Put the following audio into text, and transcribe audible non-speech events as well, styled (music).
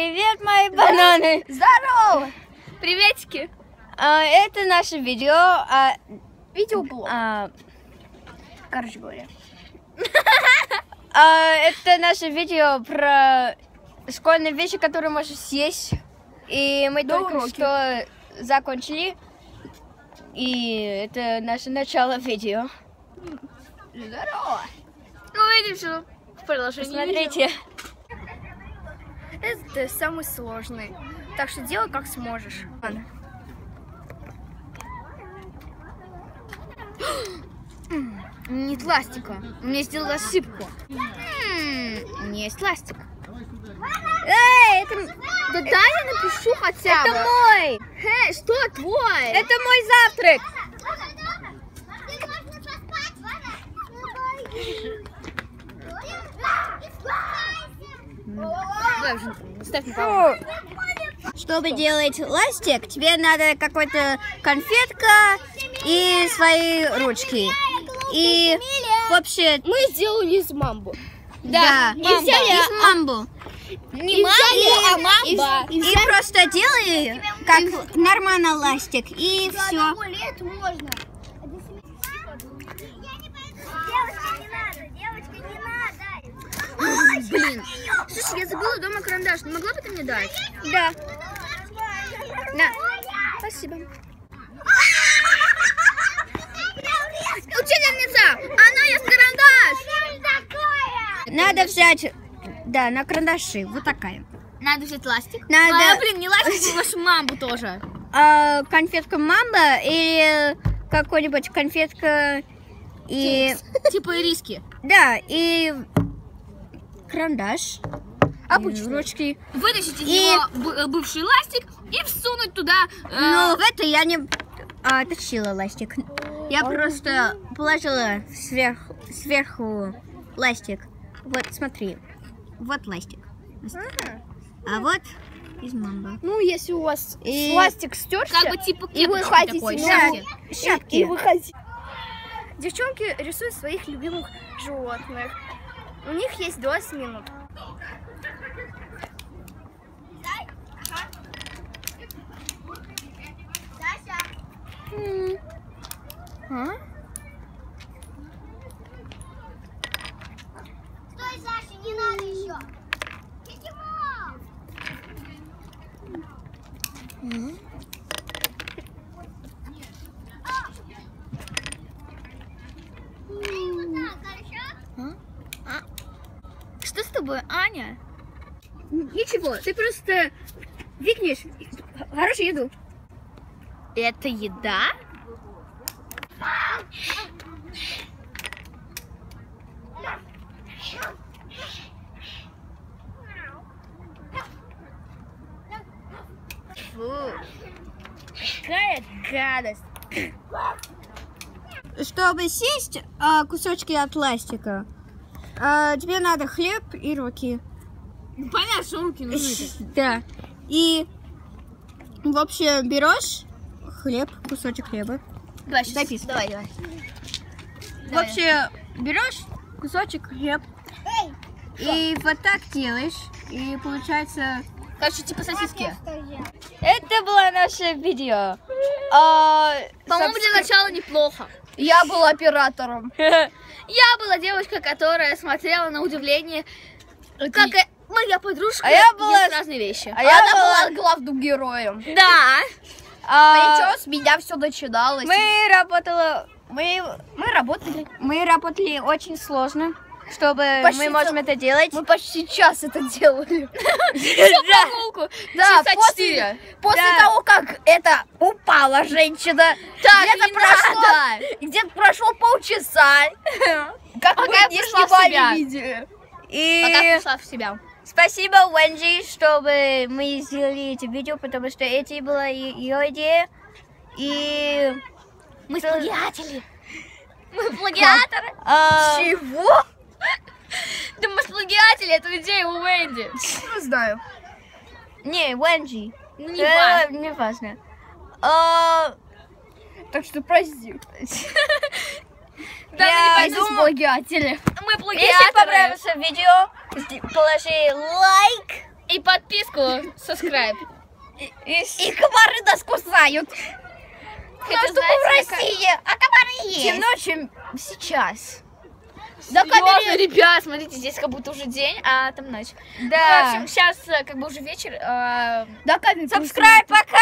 Привет, мои бананы! (laughs) Здорово! Приветики! А, это наше видео. а, Видеоблог. а, Короче говоря. (laughs) а, это наше видео про школьные вещи, которые можешь съесть. И мы До только уроки. что закончили. И это наше начало видео. Здорово! Увидимся в продолжении Смотрите. Это самый сложный. Так что делай как сможешь. Ладно. Нет ластика. Мне сделала ошибку. Есть ластик. Эй, это, Да дай я напишу хотя это бы. мой! Эй, что твой? Это мой завтрак! Ставь Фу. Чтобы делать ластик, тебе надо какой-то конфетка и свои ручки. И вообще, Мы сделали из мамбу. да, и взяли- из мамбу. Не мамбу, а мамба. И, и просто делай как нормально ластик, и все. лет можно. Девочка, не надо, девочка, не надо. Блин. Слушай, я забыла дома карандаш. Не могла бы ты мне дать? Да. На. Спасибо. Учительница! Она есть карандаш! Надо взять, да, на карандаши, вот такая. Надо взять ластик. Надо- А, блин, не ластик, а вашу мамбу тоже. А, конфетка мамба или какой-нибудь конфетка и... Типа ириски. Да, и карандаш. Обычный. и Ручки. Вытащить из И- него бы- бывший ластик и всунуть туда... э, Но в это я не а, точила ластик. Я просто положила сверху, сверху ластик. Вот, смотри. Вот ластик. А вот из мамба. Ну, если у вас И- ластик стерся, Как бы типа и вы хотите такой, ну, шапки. Шапки. И вы хотите. Девчонки рисуют своих любимых животных. У них есть 20 минут. А? Стой, Саша, не надо еще. Почему? Вот так, хорошо? Что с тобой, Аня? Ничего, ты просто викнешь хорошую еду. Это еда? Фу, какая гадость. Чтобы съесть а, кусочки от ластика, а, тебе надо хлеб и руки. Ну, понятно, что руки нужны. (laughs) Да. И вообще берешь хлеб, кусочек хлеба. Давай, сейчас. Записывай. Давай, давай. Вообще берешь кусочек хлеб и вот так делаешь, и получается. Короче, типа сосиски. Это было наше видео. А, По-моему, для начала неплохо. Я был оператором. Я была (laughs) девочка, которая смотрела на удивление, как и моя подружка А я была- разные вещи. А я Она была главным героем. Да. А, с меня все начиналось. мы работала, мы мы работали, мы работали очень сложно, чтобы Почти мы можем это делать. Мы почти час это делали. (laughs) Да. После, после того, как это упала женщина, где-то прошло, где-то прошло полчаса, (laughs) как мы не снимали видео. И Пока пришла в себя. спасибо Уэнджи, чтобы мы сделали это видео, потому что это была ее идея. И Мы плагиатели. Мы плагиаторы. Чего? Мы сплагиатели эту идею у Венди. Не знаю. не Уэнджи. Ну, не Э, важно. не важно. А, Так что прости. Да, Я не думаю- плагиатели. Мы Если плагиаторы. понравилось видео, сд- положи лайк И подписку, subscribe. И комары нас кусают. Хотя, Что мы в России, а комары есть. Темно, чем сейчас. Да, Серьезно, ребят, смотрите, здесь как будто уже день, а там ночь. Да. В общем, сейчас как бы уже вечер. а, Subscribe, пока!